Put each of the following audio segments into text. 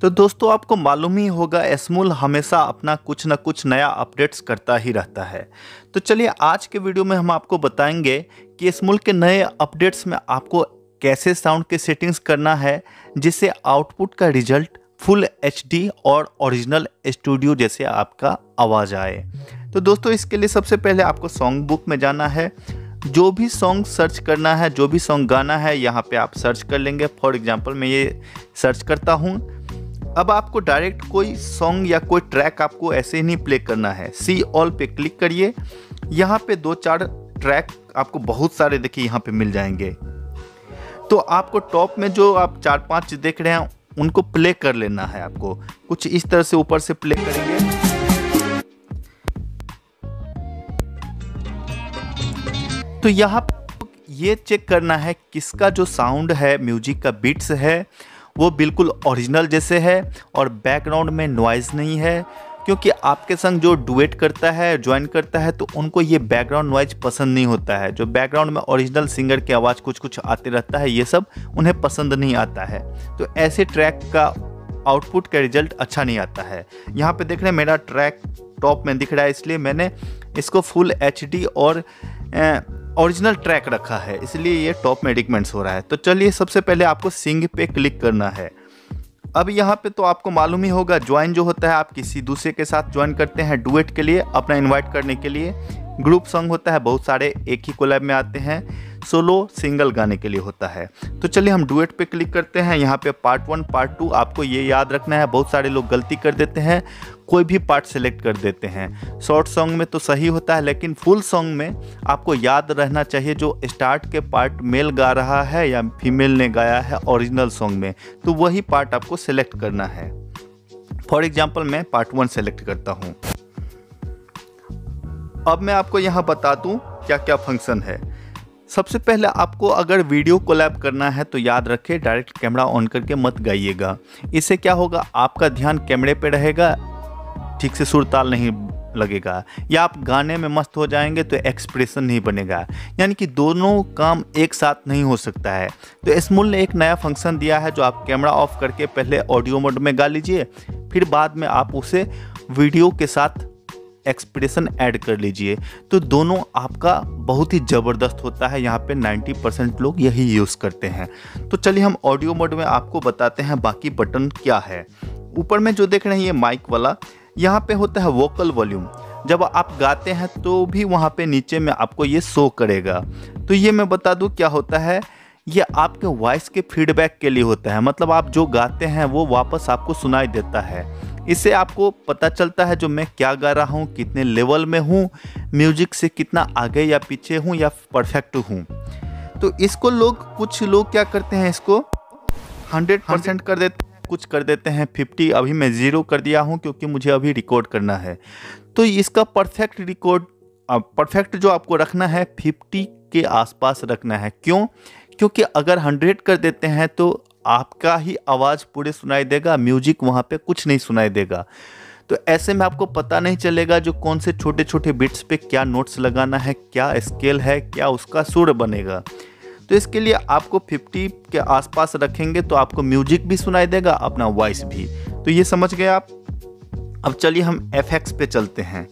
तो दोस्तों, आपको मालूम ही होगा, एसमूल हमेशा अपना कुछ ना कुछ नया अपडेट्स करता ही रहता है। तो चलिए, आज के वीडियो में हम आपको बताएँगे कि एसमूल के नए अपडेट्स में आपको कैसे साउंड के सेटिंग्स करना है, जिससे आउटपुट का रिज़ल्ट फुल एचडी और ओरिजिनल स्टूडियो जैसे आपका आवाज़ आए। तो दोस्तों, इसके लिए सबसे पहले आपको सॉन्ग बुक में जाना है। जो भी सॉन्ग सर्च करना है, जो भी सॉन्ग गाना है, यहाँ पे आप सर्च कर लेंगे। फॉर एग्जांपल, मैं ये सर्च करता हूँ। अब आपको डायरेक्ट कोई सॉन्ग या कोई ट्रैक आपको ऐसे ही नहीं प्ले करना है। सी ऑल पे क्लिक करिए। यहाँ पे दो चार ट्रैक आपको बहुत सारे देखिए यहाँ पे मिल जाएँगे। तो आपको टॉप में जो आप चार पाँच देख रहे हैं, उनको प्ले कर लेना है आपको। कुछ इस तरह से ऊपर से प्ले करेंगे। तो यहाँ ये चेक करना है किसका जो साउंड है म्यूज़िक का बीट्स है। वो बिल्कुल ओरिजिनल जैसे है और बैकग्राउंड में नॉइज़ नहीं है, क्योंकि आपके संग जो डुएट करता है ज्वाइन करता है तो उनको ये बैकग्राउंड नॉइज़ पसंद नहीं होता है। जो बैकग्राउंड में ओरिजिनल सिंगर की आवाज़ कुछ कुछ आते रहता है, ये सब उन्हें पसंद नहीं आता है। तो ऐसे ट्रैक का आउटपुट का रिज़ल्ट अच्छा नहीं आता है। यहाँ पे देख रहे हैं, मेरा ट्रैक टॉप में दिख रहा है, इसलिए मैंने इसको फुल एचडी और ओरिजिनल ट्रैक रखा है। इसलिए ये टॉप मेडिकमेंट्स हो रहा है। तो चलिए सबसे पहले आपको सिंग पे क्लिक करना है। अब यहाँ पे तो आपको मालूम ही होगा ज्वाइन जो होता है आप किसी दूसरे के साथ ज्वाइन करते हैं डुएट के लिए, अपना इनवाइट करने के लिए। ग्रुप सॉन्ग होता है, बहुत सारे एक ही कोलैब में आते हैं। सोलो सिंगल गाने के लिए होता है। तो चलिए हम डुएट पे क्लिक करते हैं। यहाँ पे पार्ट वन पार्ट टू आपको ये याद रखना है। बहुत सारे लोग गलती कर देते हैं। कोई भी पार्ट सेलेक्ट कर देते हैं। शॉर्ट सॉन्ग में तो सही होता है, लेकिन फुल सॉन्ग में आपको याद रहना चाहिए जो स्टार्ट के पार्ट मेल गा रहा है या फीमेल ने गाया है ओरिजिनल सॉन्ग में। तो वही पार्ट आपको सेलेक्ट करना है। फॉर एग्ज़ाम्पल मैं पार्ट वन सेलेक्ट करता हूँ। अब मैं आपको यहाँ बता दूँ क्या क्या फ़ंक्शन है। सबसे पहले आपको अगर वीडियो कोलैब करना है तो याद रखें, डायरेक्ट कैमरा ऑन करके मत गाइएगा। इससे क्या होगा? आपका ध्यान कैमरे पे रहेगा, ठीक से सुरताल नहीं लगेगा। या आप गाने में मस्त हो जाएँगे तो एक्सप्रेशन नहीं बनेगा। यानी कि दोनों काम एक साथ नहीं हो सकता है। तो स्मूल ने एक नया फ़ंक्शन दिया है जो आप कैमरा ऑफ़ करके पहले ऑडियो मोड में गा लीजिए, फिर बाद में आप उसे वीडियो के साथ एक्सप्रेशन ऐड कर लीजिए तो दोनों आपका बहुत ही ज़बरदस्त होता है। यहाँ पे 90 परसेंट लोग यही यूज़ करते हैं। तो चलिए हम ऑडियो मोड में आपको बताते हैं बाकी बटन क्या है। ऊपर में जो देख रहे हैं ये माइक वाला, यहाँ पे होता है वोकल वॉल्यूम जब आप गाते हैं तो भी वहाँ पे नीचे में आपको ये शो करेगा। तो ये मैं बता दूँ क्या होता है, ये आपके वॉइस के फीडबैक के लिए होता है। मतलब आप जो गाते हैं वो वापस आपको सुनाई देता है। इससे आपको पता चलता है जो मैं क्या गा रहा हूँ, कितने लेवल में हूँ म्यूज़िक से कितना आगे या पीछे हूँ या परफेक्ट हूँ। तो इसको लोग, कुछ लोग क्या करते हैं इसको? हंड्रेड परसेंट कर देते हैं, कुछ कर देते हैं फिफ्टी अभी मैं ज़ीरो कर दिया हूँ क्योंकि मुझे अभी रिकॉर्ड करना है। तो इसका परफेक्ट रिकॉर्ड परफेक्ट जो आपको रखना है फिफ्टी के आसपास रखना है। क्यों? क्योंकि अगर हंड्रेड कर देते हैं तो आपका ही आवाज़ पूरे सुनाई देगा, म्यूज़िक वहाँ पे कुछ नहीं सुनाई देगा। तो ऐसे में आपको पता नहीं चलेगा जो कौन से छोटे छोटे बिट्स पे क्या नोट्स लगाना है, क्या स्केल है, क्या उसका सुर बनेगा। तो इसके लिए आपको 50 के आसपास रखेंगे तो आपको म्यूज़िक भी सुनाई देगा, अपना वॉइस भी। तो ये समझ गए आप? अब चलिए हम एफएक्स पे चलते हैं।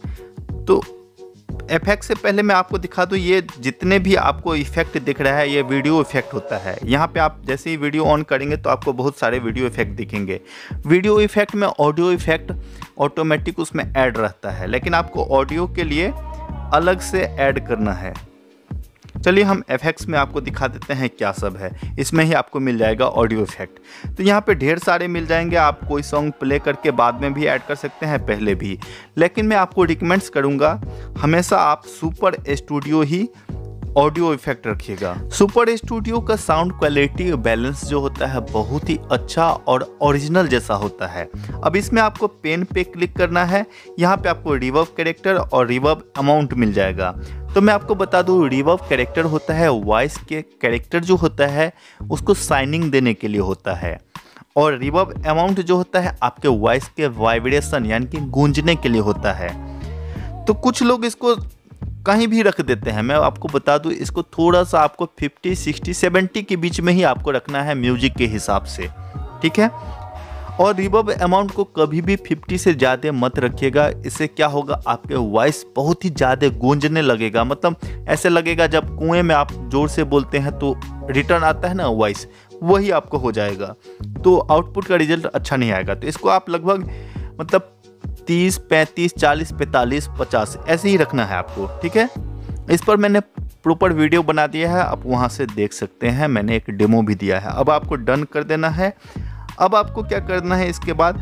तो एफ़ से पहले मैं आपको दिखा दूँ, ये जितने भी आपको इफ़ेक्ट दिख रहा है, ये वीडियो इफ़ेक्ट होता है। यहाँ पे आप जैसे ही वीडियो ऑन करेंगे तो आपको बहुत सारे वीडियो इफ़ेक्ट दिखेंगे। वीडियो इफ़ेक्ट में ऑडियो इफ़ेक्ट ऑटोमेटिक उसमें ऐड रहता है, लेकिन आपको ऑडियो के लिए अलग से ऐड करना है। चलिए हम एफएक्स में आपको दिखा देते हैं क्या सब है। इसमें ही आपको मिल जाएगा ऑडियो इफ़ेक्ट तो यहाँ पे ढेर सारे मिल जाएँगे, आप कोई सॉन्ग प्ले करके बाद में भी ऐड कर सकते हैं, पहले भी। लेकिन मैं आपको रिकमेंड्स करूँगा, हमेशा आप सुपर स्टूडियो ही ऑडियो इफ़ेक्ट रखिएगा। सुपर स्टूडियो का साउंड क्वालिटी बैलेंस जो होता है, बहुत ही अच्छा और ओरिजिनल जैसा होता है। अब इसमें आपको पेन पे क्लिक करना है, यहाँ पे आपको रिवर्व कैरेक्टर और रिवर्व अमाउंट मिल जाएगा। तो मैं आपको बता दूँ रिवर्व कैरेक्टर होता है वॉइस के कैरेक्टर जो होता है उसको साइनिंग देने के लिए होता है। और रिवर्व अमाउंट जो होता है आपके वॉइस के वाइब्रेशन यानी कि गूंजने के लिए होता है। तो कुछ लोग इसको कहीं भी रख देते हैं। मैं आपको बता दूँ इसको थोड़ा सा आपको 50, 60, 70 के बीच में ही आपको रखना है म्यूज़िक के हिसाब से। ठीक है? और रिवर्ब अमाउंट को कभी भी 50 से ज़्यादा मत रखिएगा। इससे क्या होगा? आपके वॉइस बहुत ही ज़्यादा गूंजने लगेगा। मतलब ऐसे लगेगा जब कुएँ में आप ज़ोर से बोलते हैं तो रिटर्न आता है ना वॉइस वही आपको हो जाएगा। तो आउटपुट का रिज़ल्ट अच्छा नहीं आएगा। तो इसको आप लगभग मतलब 30, 35, 40, 45, 50 ऐसे ही रखना है आपको। ठीक है? इस पर मैंने प्रॉपर वीडियो बना दिया है। आप वहाँ से देख सकते हैं। मैंने एक डेमो भी दिया है। अब आपको डन कर देना है। अब आपको क्या करना है? इसके बाद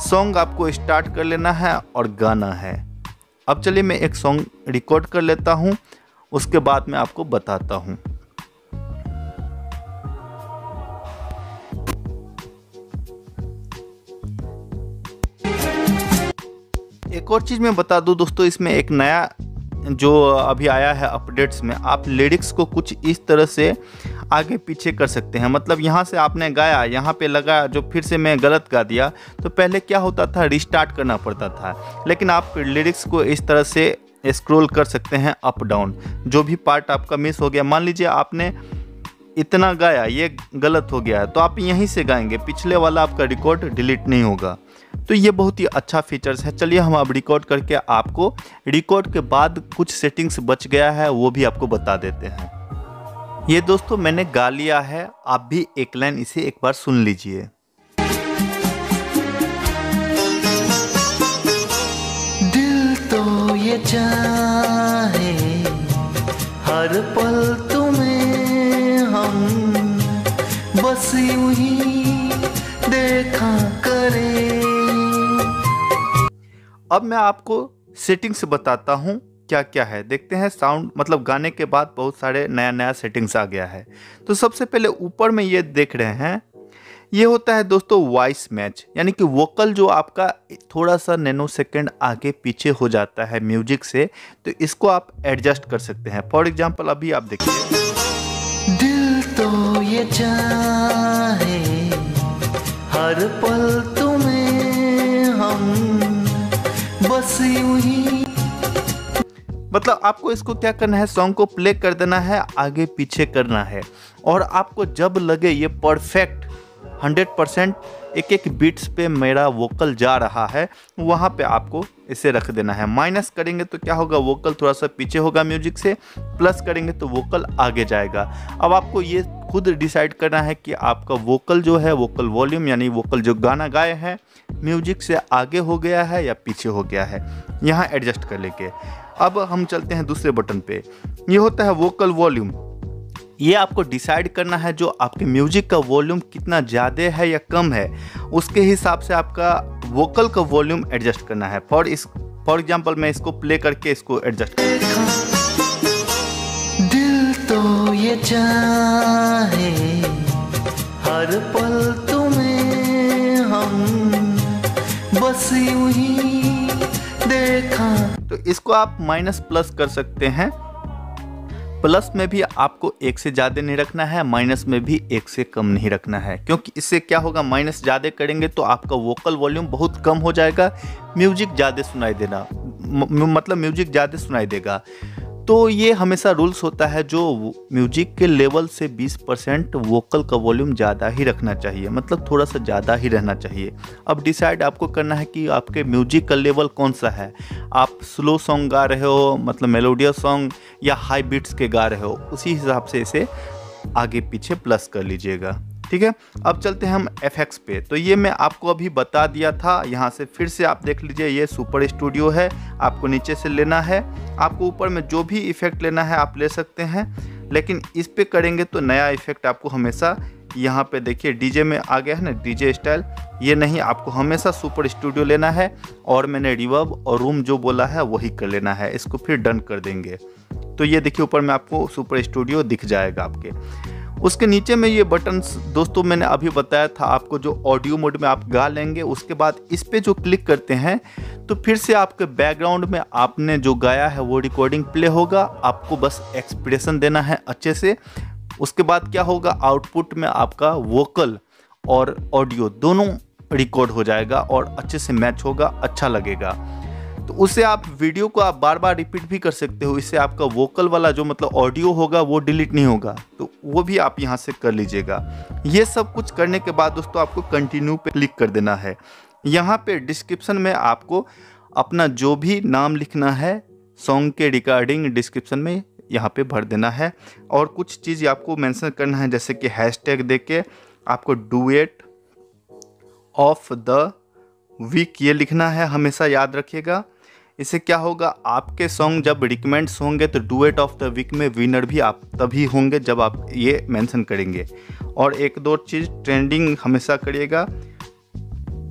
सॉन्ग आपको स्टार्ट कर लेना है और गाना है। अब चलिए मैं एक सॉन्ग रिकॉर्ड कर लेता हूँ, उसके बाद मैं आपको बताता हूँ। एक और चीज़ मैं बता दूँ दोस्तों, इसमें एक नया जो अभी आया है अपडेट्स में, आप लिरिक्स को कुछ इस तरह से आगे पीछे कर सकते हैं। मतलब यहाँ से आपने गाया, यहाँ पे लगा, जो फिर से मैं गलत गा दिया तो पहले क्या होता था? रिस्टार्ट करना पड़ता था। लेकिन आप लिरिक्स को इस तरह से स्क्रॉल कर सकते हैं अप डाउन जो भी पार्ट आपका मिस हो गया, मान लीजिए आपने इतना गाया, ये गलत हो गया है तो आप यहीं से गाएँगे। पिछले वाला आपका रिकॉर्ड डिलीट नहीं होगा। तो ये बहुत ही अच्छा फीचर्स है। चलिए हम अब रिकॉर्ड करके आपको रिकॉर्ड के बाद कुछ सेटिंग्स बच गया है, वो भी आपको बता देते हैं। ये दोस्तों मैंने गा लिया है आप भी एक लाइन इसे एक बार सुन लीजिए। दिल तो ये चाहे हर पल तुम्हें हम बस यूँ ही देखा करें। अब मैं आपको सेटिंग्स बताता हूँ। क्या क्या है? देखते हैं साउंड मतलब गाने के बाद बहुत सारे नया नया सेटिंग्स आ गया है। तो सबसे पहले ऊपर में ये देख रहे हैं। ये होता है दोस्तों वॉइस मैच यानी कि वोकल जो आपका थोड़ा सा नैनो सेकेंड आगे पीछे हो जाता है म्यूज़िक से तो इसको आप एडजस्ट कर सकते हैं। फॉर एग्ज़ाम्पल अभी आप देखिए। दिल तो ये चाहे, हर पल तुम्हें हम, बस यूँ ही मतलब आपको इसको क्या करना है? सॉन्ग को प्ले कर देना है, आगे पीछे करना है। और आपको जब लगे ये परफेक्ट 100 परसेंट एक एक बीट्स पे मेरा वोकल जा रहा है, वहाँ पे आपको इसे रख देना है। माइनस करेंगे तो क्या होगा? वोकल थोड़ा सा पीछे होगा म्यूज़िक से प्लस करेंगे तो वोकल आगे जाएगा। अब आपको ये खुद डिसाइड करना है कि आपका वोकल जो है वोकल वॉल्यूम यानी वोकल जो गाना गाए हैं म्यूज़िक से आगे हो गया है या पीछे हो गया है। यहाँ एडजस्ट कर लेके। अब हम चलते हैं दूसरे बटन पे। ये होता है वोकल वॉल्यूम ये आपको डिसाइड करना है जो आपके म्यूज़िक का वॉल्यूम कितना ज़्यादा है या कम है। उसके हिसाब से आपका वोकल का वॉल्यूम एडजस्ट करना है। फॉर इस फॉर एग्जांपल मैं इसको प्ले करके इसको एडजस्ट कर दिल तो ये चाहे, हर पल तुम्हें हम, बस यूँ ही इसको आप माइनस प्लस कर सकते हैं। प्लस में भी आपको एक से ज़्यादा नहीं रखना है माइनस में भी एक से कम नहीं रखना है। क्योंकि इससे क्या होगा माइनस ज़्यादा करेंगे तो आपका वोकल वॉल्यूम बहुत कम हो जाएगा। म्यूज़िक ज़्यादा सुनाई देना मतलब म्यूज़िक ज़्यादा सुनाई देगा। तो ये हमेशा रूल्स होता है जो म्यूज़िक के लेवल से 20 परसेंट वोकल का वॉल्यूम ज़्यादा ही रखना चाहिए। मतलब थोड़ा सा ज़्यादा ही रहना चाहिए। अब डिसाइड आपको करना है कि आपके म्यूज़िक का लेवल कौन सा है। आप स्लो सॉन्ग गा रहे हो मतलब मेलोडियस सॉन्ग या हाई बीट्स के गा रहे हो, उसी हिसाब से इसे आगे पीछे प्लस कर लीजिएगा। ठीक है? अब चलते हैं हम एफएक्स पे। तो ये मैं आपको अभी बता दिया था, यहाँ से फिर से आप देख लीजिए, ये सुपर स्टूडियो है, आपको नीचे से लेना है। आपको ऊपर में जो भी इफ़ेक्ट लेना है, आप ले सकते हैं। लेकिन इस पर करेंगे तो नया इफ़ेक्ट आपको हमेशा यहाँ पे देखिए डीजे में आ गया है ना डीजे स्टाइल ये नहीं, आपको हमेशा सुपर स्टूडियो लेना है और मैंने रिवर्ब और रूम जो बोला है, वही कर लेना है। इसको फिर डन कर देंगे। तो ये देखिए, ऊपर में आपको सुपर स्टूडियो दिख जाएगा आपके। उसके नीचे में ये बटन दोस्तों, मैंने अभी बताया था आपको जो ऑडियो मोड में आप गा लेंगे, उसके बाद इस पर जो क्लिक करते हैं तो फिर से आपके बैकग्राउंड में आपने जो गाया है, वो रिकॉर्डिंग प्ले होगा। आपको बस एक्सप्रेशन देना है अच्छे से। उसके बाद क्या होगा? आउटपुट में आपका वोकल और ऑडियो दोनों रिकॉर्ड हो जाएगा और अच्छे से मैच होगा अच्छा लगेगा। तो उससे आप वीडियो को आप बार बार रिपीट भी कर सकते हो। इससे आपका वोकल वाला जो मतलब ऑडियो होगा, वो डिलीट नहीं होगा। तो वो भी आप यहाँ से कर लीजिएगा। ये सब कुछ करने के बाद दोस्तों आपको कंटिन्यू पे क्लिक कर देना है। यहाँ पे डिस्क्रिप्शन में आपको अपना जो भी नाम लिखना है सॉन्ग के रिकॉर्डिंग डिस्क्रिप्शन में यहाँ पे भर देना है। और कुछ चीज़ आपको मेंशन करना है, जैसे कि हैशटैग दे के आपको डुएट ऑफ़ द वीक ये लिखना है। हमेशा याद रखिएगा। इससे क्या होगा? आपके सॉन्ग जब रिकमेंड्स होंगे तो डुएट ऑफ़ द वीक में विनर भी आप, तभी होंगे जब आप ये मेंशन करेंगे। और एक दो चीज़ ट्रेंडिंग हमेशा करिएगा।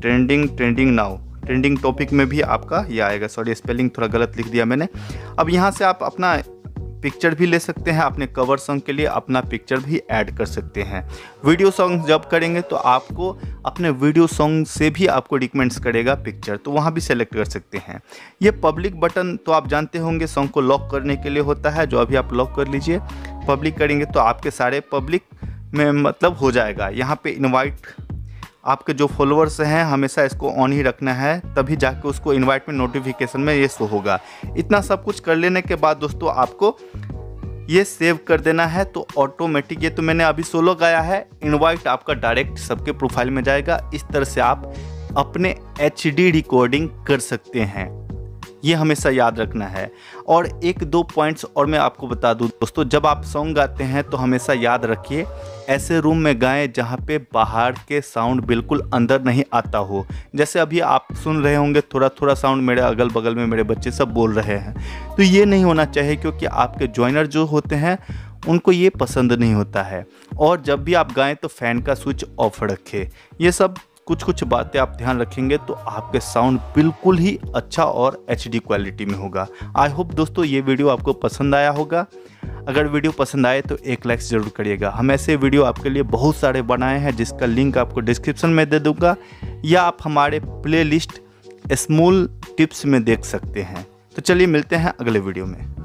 Trending trending now trending topic में भी आपका ये आएगा। सॉरी स्पेलिंग थोड़ा गलत लिख दिया मैंने। अब यहाँ से आप अपना पिक्चर भी ले सकते हैं, अपने कवर सॉन्ग के लिए अपना पिक्चर भी ऐड कर सकते हैं। वीडियो सॉन्ग जब करेंगे तो आपको अपने वीडियो सॉन्ग से भी आपको रिकमेंड्स करेगा पिक्चर तो वहाँ भी सेलेक्ट कर सकते हैं। ये पब्लिक बटन तो आप जानते होंगे सॉन्ग को लॉक करने के लिए होता है, जो अभी आप लॉक कर लीजिए। पब्लिक करेंगे तो आपके सारे पब्लिक में मतलब हो जाएगा। यहाँ पे इनवाइट आपके जो फॉलोअर्स हैं, हमेशा इसको ऑन ही रखना है, तभी जाके उसको इनवाइट में नोटिफिकेशन में ये शो होगा। इतना सब कुछ कर लेने के बाद दोस्तों, आपको ये सेव कर देना है तो ऑटोमेटिक ये तो मैंने अभी सोलो गाया है इनवाइट आपका डायरेक्ट सबके प्रोफ़ाइल में जाएगा। इस तरह से आप अपने एचडी रिकॉर्डिंग कर सकते हैं। ये हमेशा याद रखना है। और एक दो पॉइंट्स और मैं आपको बता दूँ दोस्तों, जब आप सॉन्ग गाते हैं तो हमेशा याद रखिए, ऐसे रूम में गाएँ जहाँ पे बाहर के साउंड बिल्कुल अंदर नहीं आता हो। जैसे अभी आप सुन रहे होंगे थोड़ा थोड़ा साउंड मेरे अगल बगल में मेरे बच्चे सब बोल रहे हैं। तो ये नहीं होना चाहिए क्योंकि आपके ज्वाइनर जो होते हैं, उनको ये पसंद नहीं होता है। और जब भी आप गाएँ तो फ़ैन का स्विच ऑफ़ रखें। ये सब कुछ कुछ बातें आप ध्यान रखेंगे तो आपके साउंड बिल्कुल ही अच्छा और एचडी क्वालिटी में होगा। आई होप दोस्तों ये वीडियो आपको पसंद आया होगा। अगर वीडियो पसंद आए तो एक लाइक ज़रूर करिएगा। हम ऐसे वीडियो आपके लिए बहुत सारे बनाए हैं जिसका लिंक आपको डिस्क्रिप्शन में दे दूँगा या आप हमारे प्ले लिस्ट स्मूल टिप्स में देख सकते हैं। तो चलिए मिलते हैं अगले वीडियो में।